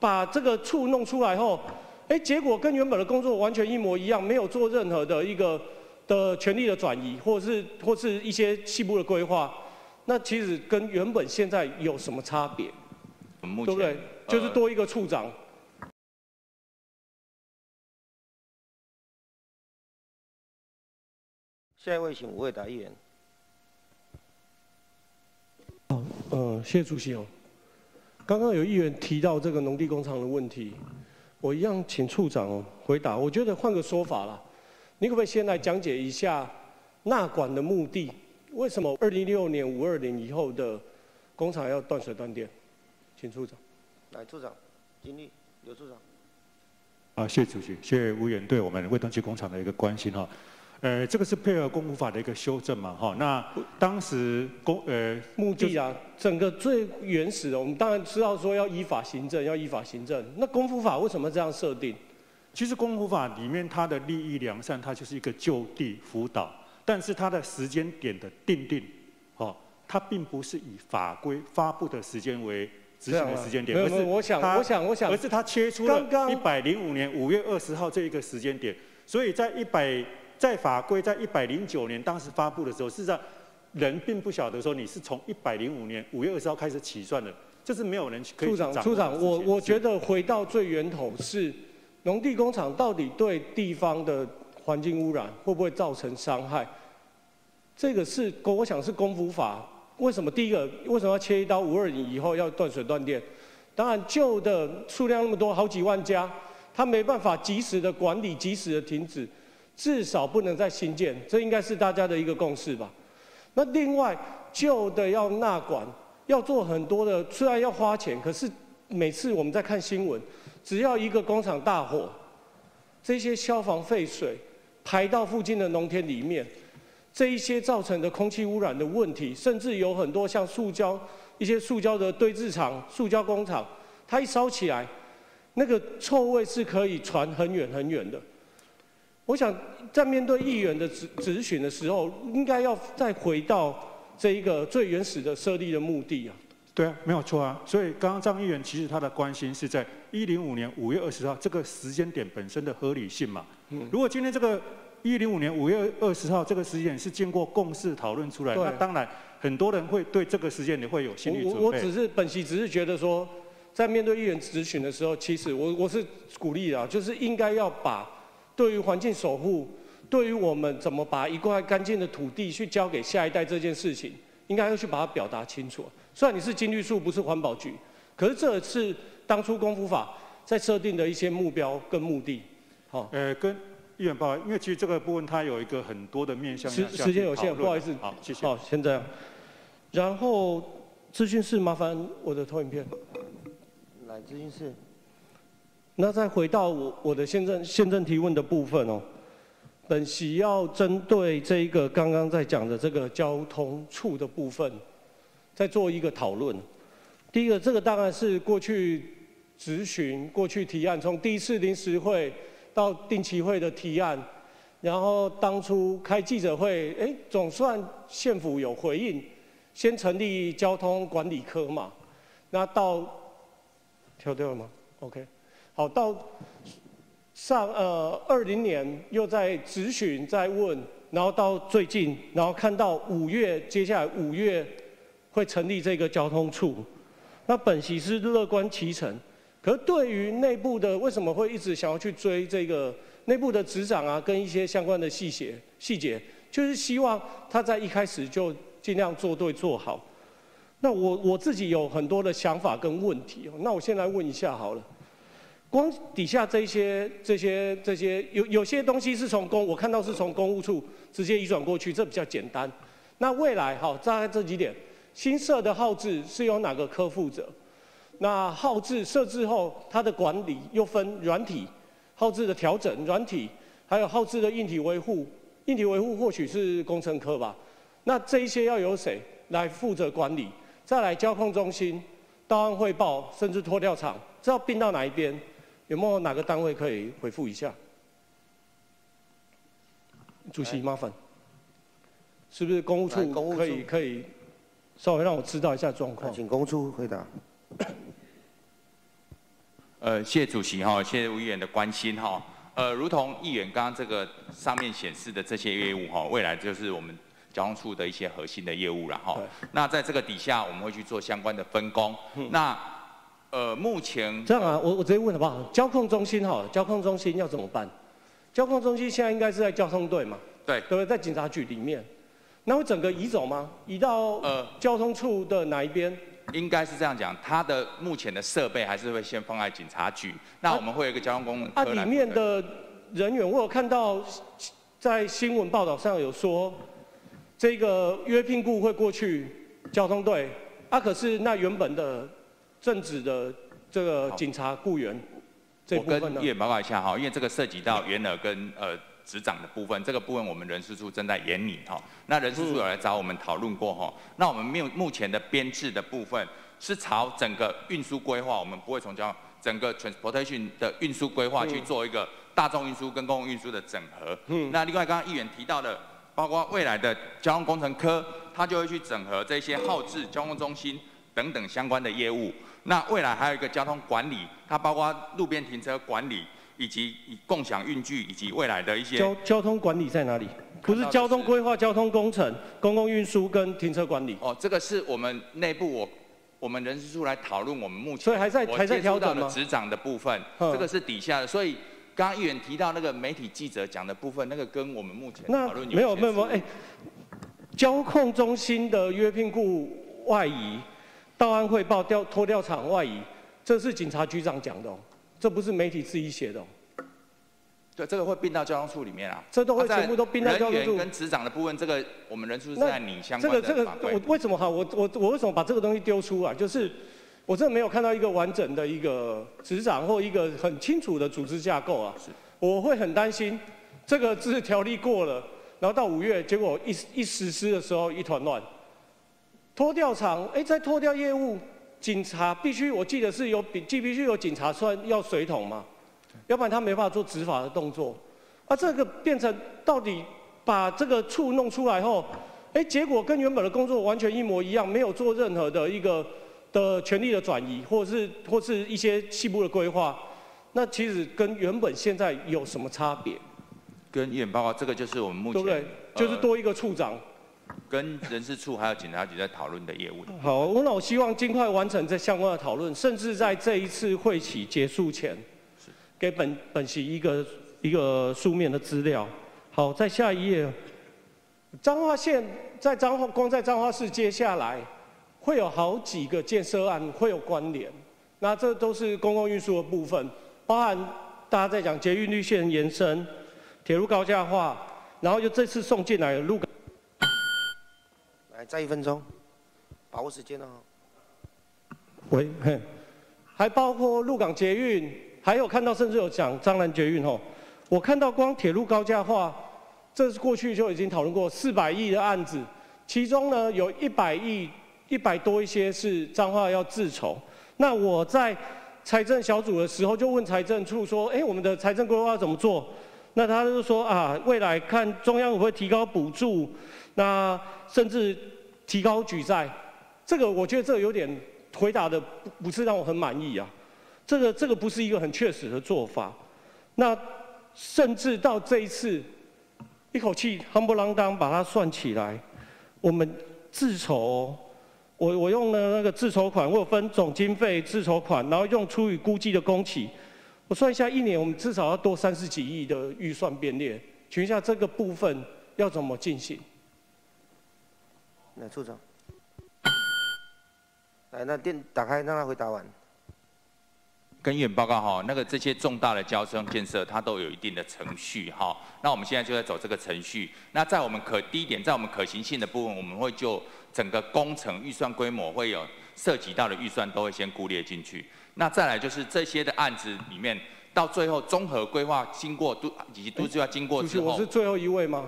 把这个处弄出来后，哎，结果跟原本的工作完全一模一样，没有做任何的一个的权利的转移，或者是或是一些细部的规划，那其实跟原本现在有什么差别？对不对？就是多一个处长。下一位，请吴伟达议员。好，呃，谢谢主席哦。刚刚有议员提到这个农地工厂的问题，我一样请处长回答。我觉得换个说法啦，你可不可以先来讲解一下纳管的目的？为什么二零一六年五二零以后的工厂要断水断电？请处长。来，处长，经理刘处长。啊，谢谢主席，谢谢吴员对我们卫东区工厂的一个关心哈。呃，这个是配合公务法的一个修正嘛，哈。那当时公呃目的啊，整个最原始的，我们当然知道说要依法行政，要依法行政。那公务法为什么这样设定？其实公务法里面它的利益良善，它就是一个就地辅导，但是它的时间点的定定，哦，它并不是以法规发布的时间为执行的时间点，而是我想，我想，我想，而是它切出了一百零五年五月二十号这一个时间点，所以在一百。在法规在一百零九年当时发布的时候，事实上人并不晓得说你是从一百零五年五月二十号开始起算的，这是没有人可以。处长，处长，我我觉得回到最源头是农地工厂到底对地方的环境污染会不会造成伤害？这个是我想是功夫法。为什么第一个为什么要切一刀五二零以后要断水断电？当然旧的数量那么多好几万家，他没办法及时的管理，及时的停止。至少不能再新建，这应该是大家的一个共识吧。那另外旧的要纳管，要做很多的，虽然要花钱，可是每次我们在看新闻，只要一个工厂大火，这些消防废水排到附近的农田里面，这一些造成的空气污染的问题，甚至有很多像塑胶一些塑胶的堆置厂、塑胶工厂，它一烧起来，那个臭味是可以传很远很远的。我想在面对议员的质质询的时候，应该要再回到这一个最原始的设立的目的啊。对啊，没有错啊。所以刚刚张议员其实他的关心是在一零五年五月二十号这个时间点本身的合理性嘛。嗯。如果今天这个一零五年五月二十号这个时间点是经过共识讨论出来，那当然很多人会对这个时间点会有心理准备。我我只是本席只是觉得说，在面对议员质询的时候，其实我我是鼓励啊，就是应该要把。对于环境守护，对于我们怎么把一块干净的土地去交给下一代这件事情，应该要去把它表达清楚。虽然你是金绿树，不是环保局，可是这是当初功夫法在设定的一些目标跟目的。好，呃，跟议员报告，因为其实这个部分它有一个很多的面向。时时间有限，不好意思。好，谢谢。好，先这样。然后资讯室，麻烦我的投影片。来，资讯室。那再回到我我的宪政宪政提问的部分哦，本席要针对这一个刚刚在讲的这个交通处的部分，再做一个讨论。第一个，这个当然是过去质询、过去提案，从第一次临时会到定期会的提案，然后当初开记者会，哎，总算县府有回应，先成立交通管理科嘛。那到跳掉了吗？OK。好，到上呃二零年又在咨询在问，然后到最近，然后看到五月，接下来五月会成立这个交通处，那本席是乐观其成，可是对于内部的为什么会一直想要去追这个内部的执掌啊，跟一些相关的细节细节，就是希望他在一开始就尽量做对做好。那我我自己有很多的想法跟问题哦，那我先来问一下好了。光底下这些、这些、这些，有有些东西是从公，我看到是从公务处直接移转过去，这比较简单。那未来哈，大概这几点，新设的号志是由哪个科负责？那号志设置后，它的管理又分软体号志的调整、软体，还有号志的硬体维护。硬体维护或许是工程科吧。那这一些要由谁来负责管理？再来交控中心、档案汇报，甚至拖吊厂，这要并到哪一边？有没有哪个单位可以回复一下？主席麻烦，是不是公务处可以可以稍微让我知道一下状况？请公务处回答。呃，谢谢主席哈，谢谢吴议员的关心哈。呃，如同议员刚刚这个上面显示的这些业务哈，未来就是我们交通处的一些核心的业务了哈。那在这个底下，我们会去做相关的分工。那呃，目前这样啊，我我直接问好不好？交控中心哈，交控中心要怎么办？交控中心现在应该是在交通队嘛？对，对不对？在警察局里面，那会整个移走吗？移到呃交通处的哪一边？应该是这样讲，它的目前的设备还是会先放在警察局。那我们会有一个交通工啊，里面的人员我有看到在新闻报道上有说，这个约聘雇会过去交通队啊，可是那原本的正职的这个警察雇员，我跟议员报告一下哈，因为这个涉及到员额跟呃。执掌的部分，这个部分我们人事处正在研拟哈。那人事处有来找我们讨论过哈。那我们目目前的编制的部分是朝整个运输规划，我们不会从交整个 transportation 的运输规划去做一个大众运输跟公共运输的整合。嗯。那另外刚刚议员提到的，包括未来的交通工程科，他就会去整合这些号志、交通中心等等相关的业务。那未来还有一个交通管理，它包括路边停车管理。以及以共享运具以及未来的一些交交通管理在哪里？不是交通规划、交通工程、公共运输跟停车管理。哦，这个是我们内部我我们人事处来讨论我们目前所以还在还在调整的执掌的部分，这个是底下的。所以刚刚议员提到那个媒体记者讲的部分，那个跟我们目前讨论没有没有没有哎，交控中心的约聘雇外移，到案汇报调拖调厂外移，这是警察局长讲的。哦这不是媒体自己写的，哦对，这个会并到交通处里面啊。这都会全部都并到交通处。跟执掌的部分，这个我们人数是在你相关的这个这个我为什么哈？我我我为什么把这个东西丢出来？就是我真的没有看到一个完整的一个执掌或一个很清楚的组织架构啊。是。我会很担心，这个自治条例过了，然后到五月，结果一一实施的时候一团乱。拖吊厂，哎，在拖吊业务。警察必须，我记得是有必，既必须有警察算要水桶嘛，要不然他没办法做执法的动作。啊，这个变成到底把这个处弄出来后，哎，结果跟原本的工作完全一模一样，没有做任何的一个的权利的转移，或者是或是一些细部的规划，那其实跟原本现在有什么差别？跟议员报告，这个就是我们目前对不对？就是多一个处长。跟人事处还有警察局在讨论的业务。好，那我希望尽快完成这相关的讨论，甚至在这一次会期结束前，给本本席一个一个书面的资料。好，在下一页，彰化县在彰化光在彰化市接下来会有好几个建设案会有关联，那这都是公共运输的部分，包含大家在讲捷运绿线延伸、铁路高架化，然后就这次送进来的路。来，再一分钟，把握时间哦。喂，还包括鹿港捷运，还有看到甚至有讲张南捷运哦。我看到光铁路高架化，这是过去就已经讨论过四百亿的案子，其中呢有一百亿、一百多一些是彰化要自筹。那我在财政小组的时候就问财政处说，哎，我们的财政规划怎么做？那他就说啊，未来看中央会不会提高补助。那甚至提高举债，这个我觉得这个有点回答的不是让我很满意啊。这个这个不是一个很确实的做法。那甚至到这一次，一口气夯不啷当把它算起来，我们自筹，我我用了那个自筹款，我有分总经费、自筹款，然后用出于估计的工期，我算一下，一年我们至少要多三十几亿的预算编列，请问一下这个部分要怎么进行？来，处长。来，那电打开，让他回答完。跟议员报告哈，那个这些重大的交通建设，它都有一定的程序哈。那我们现在就在走这个程序。那在我们可第一点，在我们可行性的部分，我们会就整个工程预算规模会有涉及到的预算，都会先估列进去。那再来就是这些的案子里面，到最后综合规划经过都以及都是要经过之后。我是最后一位吗？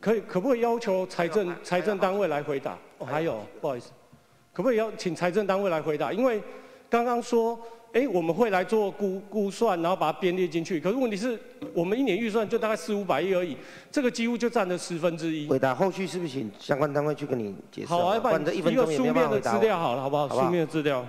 可以，可不可以要求财政财政单位来回答？哦，还有，不好意思，可不可以要请财政单位来回答？因为刚刚说，哎，我们会来做估估算，然后把它编列进去。可是问题是我们一年预算就大概四五百亿而已，这个几乎就占了十分之一。回答后续是不是请相关单位去跟你解释？好啊，要不然一个书面的资料好了，好不好？书面的资料。